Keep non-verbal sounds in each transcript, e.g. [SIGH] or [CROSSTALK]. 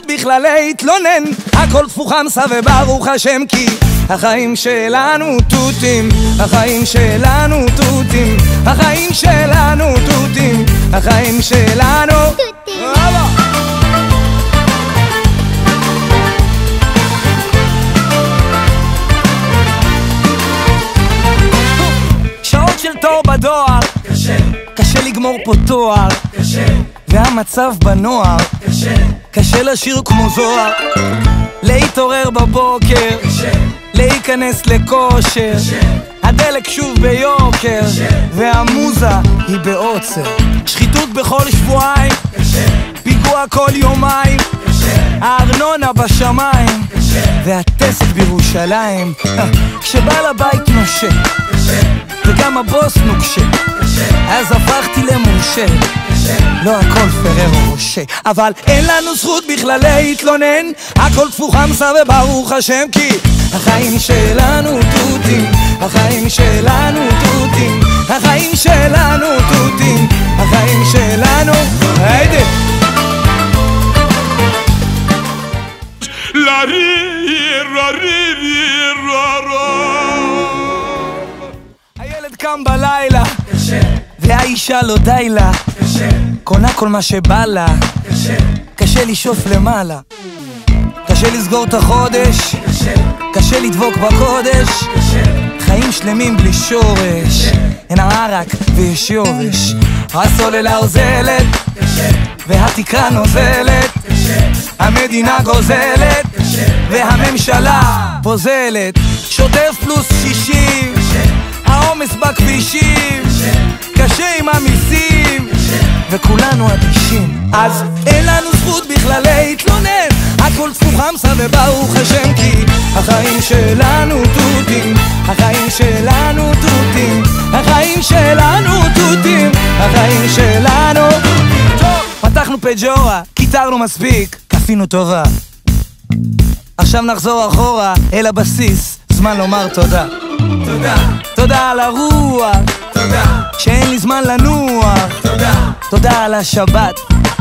זכות בכלל להתלונן. הכל תפוחמסה וברוך השם כי החיים שלנו תותים. החיים שלנו תותים. החיים שלנו תותים. החיים שלנו תותים. של תור בדואר. קשה, קשה לגמור פה תואר. קשה, והמצב בנוער. קשה, קשה לשיר כמו זוהר. להתעורר בבוקר. קשה, להיכנס לכושר. הדלק שוב ביוקר. והמוזה היא בעוצר. שחיתות בכל שבועיים. פיגוע כל יומיים. הארנונה בשמיים. והטסט בירושלים. [LAUGHS] כשבעל הבית נושה וגם הבוס נוקשה אז הפכתי למורשה לא הכל פררו רושה אבל אין לנו זכות בכלל להתלונן. הכל תפוחמסה וברוך השם כי החיים שלנו תותים. החיים שלנו תותים. החיים שלנו תותים. החיים שלנו היידה הילד קם בלילה קשה, והאישה לא די לה. קשה, קונה כל מה שבא לה. קשה, קשה לשאוף למעלה. קשה לסגור את החודש. קשה, קשה לדבוק בקודש. קשה, חיים שלמים בלי שורש. אין ערק ויש יורש הסוללה אוזלת. והתקרה נוזלת. המדינה גוזלת. והממשלה פוזלת. שוטף פלוס שישים העומס בכבישים קשה עם המיסים וכולנו אדישים. אז אין לנו זכות בכלל להתלונן. הכל צפוחמסה וברוך השם כי החיים שלנו תותים. החיים שלנו תותים. החיים שלנו תותים. החיים שלנו טוב, פתחנו פג'ורה, קיטרנו מספיק, כפינו טובה. עכשיו נחזור אחורה אל הבסיס, זמן לומר תודה. תודה, תודה על הרוח, תודה, שאין לי זמן לנוח. תודה, תודה על השבת,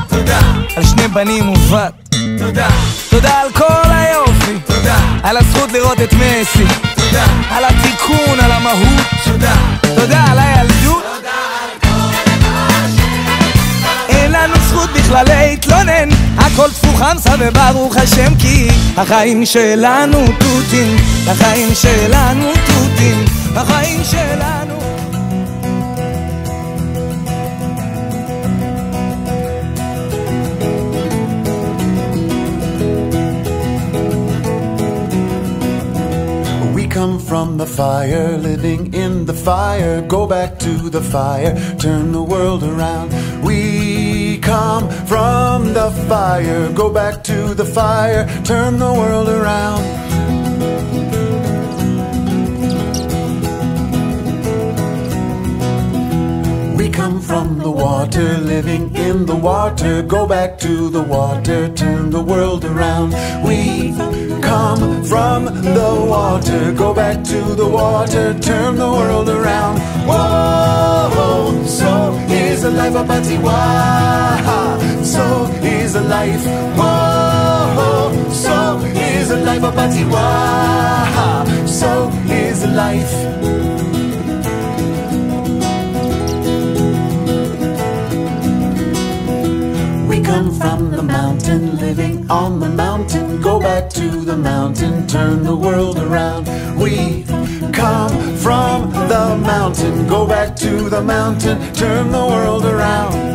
תודה, על שני בנים ובת. תודה, תודה על כל היופי, תודה, על הזכות לראות את מסי. תודה, על התיקון, על המהות. תודה, תודה על הילדות. אין לנו זכות בכלל להתלונן הכל תפוחמסה וברוך השם כי החיים שלנו תותים החיים שלנו תותים החיים שלנו We come from the fire, living in the fire. Go back to the fire, turn the world around. We come from the fire, go back to the fire, turn the world around. We come from the water, living in the water. Go back to the water, turn the world around. We come from the water, go back to the water, turn the world around. Whoa, so is the life of Batiwa. So is the life. Whoa, so is the life of Batiwa. So is the life. On the mountain. Go back to the mountain, turn the world around. We come from the mountain, go back to the mountain, turn the world around.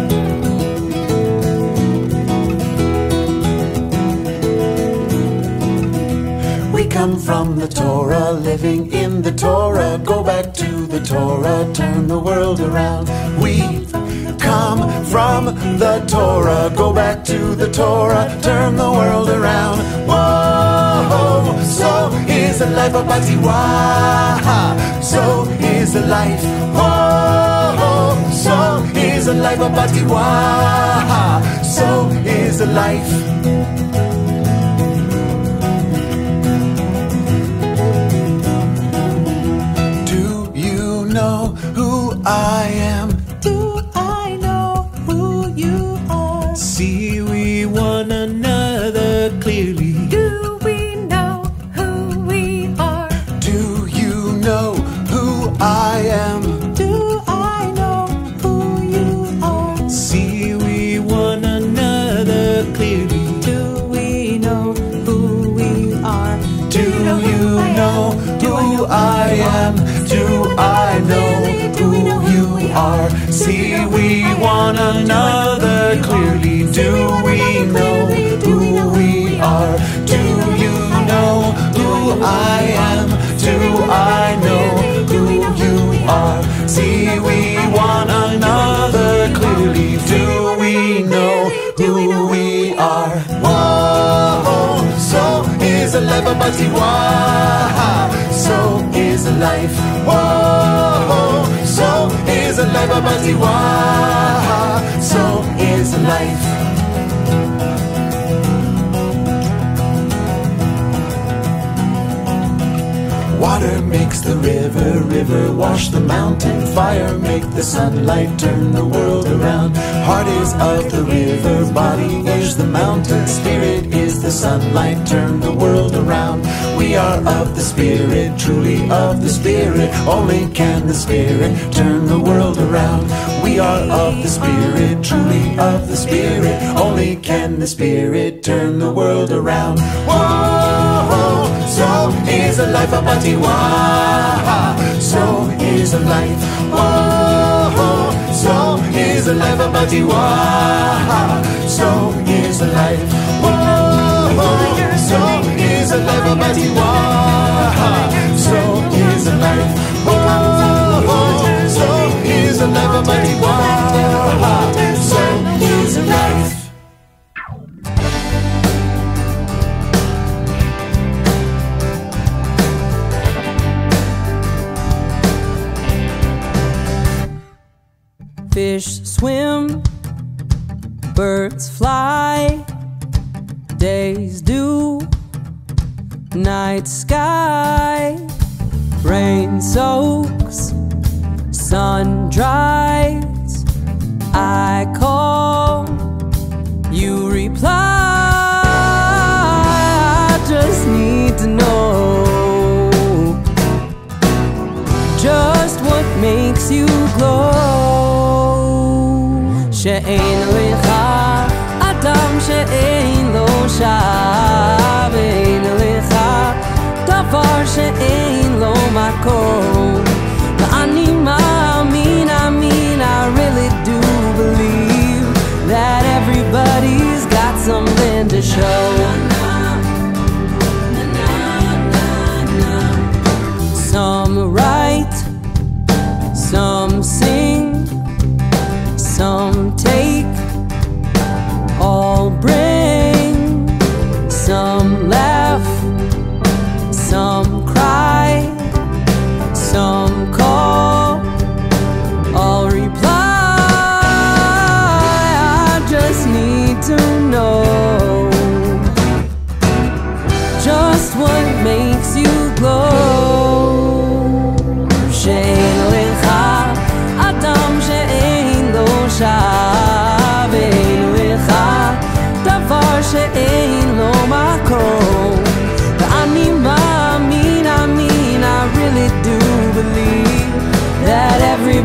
We come from the Torah, living in the Torah. Go back to the Torah, turn the world around. We come from the Torah, go back to the Torah, turn the world around. Whoa, so is the life of Batiwa. So is the life. Whoa, so is the life of Batiwa. So is the life. know who I am? Do I know who you are? See, we want to know. Life. Whoa, so is a but so is life. Water makes the river, river wash the mountain, fire make the sunlight turn the world around. Heart is of the river, body is the mountain, spirit the sunlight, turn the world around. We are of the spirit, truly of the spirit, only can the spirit turn the world around. We are of the spirit, truly of the spirit, only can the spirit turn the world around. Whoa, so is a life of Batiwa. So is a life. Whoa, so is a life of Batiwa. So is a life. Is a life. So is life. Whoa, so is of Batiwa. So is life. Fish swim, birds fly, days do, night sky, rain soaks, sun dries. I call, you reply. I just need to know just what makes you glow. שאין לך אדם שאין לו שעה שאין לו מקום ואני מאמין, מאמין, I really do believe that everybody's got something to show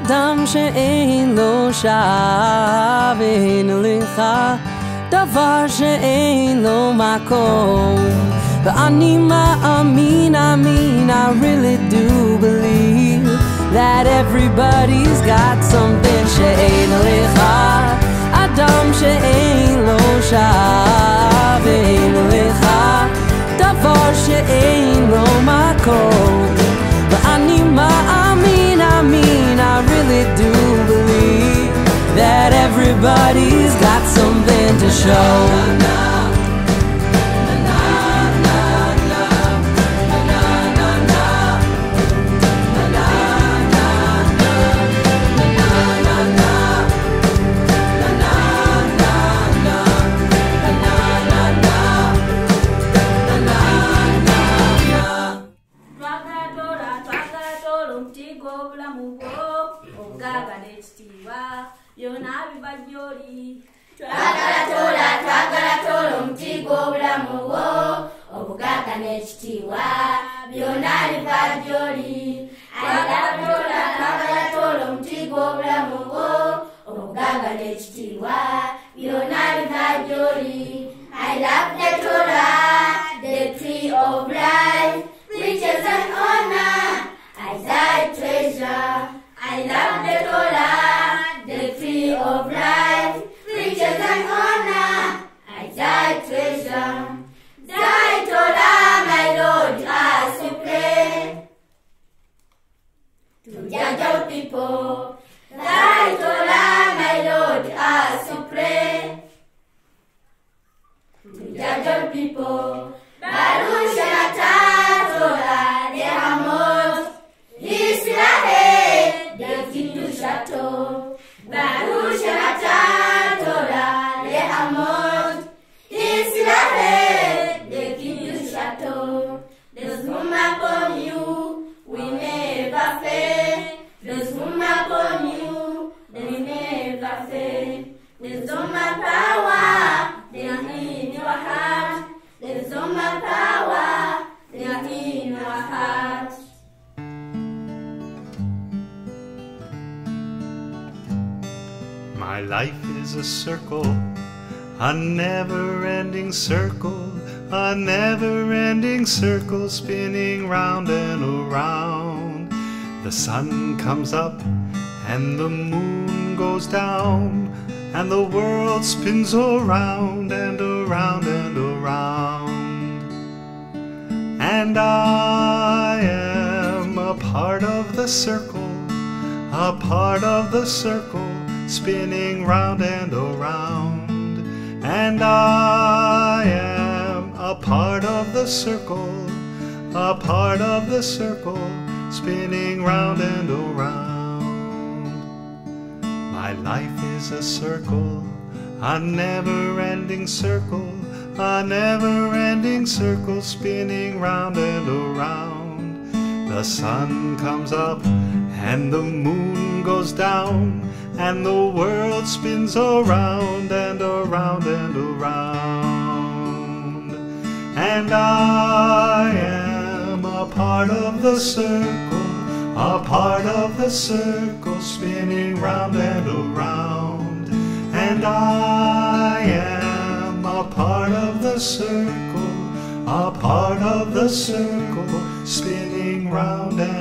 אדם שאין לו שעה ואין לך דבר שאין לו מקום ואני מאמין, מאמין, I really do believe that everybody's got something שאין לך אדם שאין לו שעה ואין לך דבר שאין לו מקום everybody's got something to show. Gyoli twagala tola twagala tola omuti gw'obulamu bwo obugagga n'ekitiibwa byonna biva gyoli ayagala tola twagala tola omuti gw'obulamu bwo obugagga n'ekitiibwa byonna biva gyoli I love the Torah, the tree of life, riches and honor, as I treasure. My life is a circle, a never ending circle, a never ending circle spinning round and around. The sun comes up and the moon goes down, and the world spins around and around and around. And I am a part of the circle, a part of the circle, spinning round and around. And I am a part of the circle, a part of the circle, spinning round and around. My life is a circle, a never ending circle, a never ending circle spinning round and around. The sun comes up and the moon goes down, and the world spins around and around and around. And I am a part of the circle, a part of the circle spinning round and around. And I am a part of the circle, a part of the circle spinning round and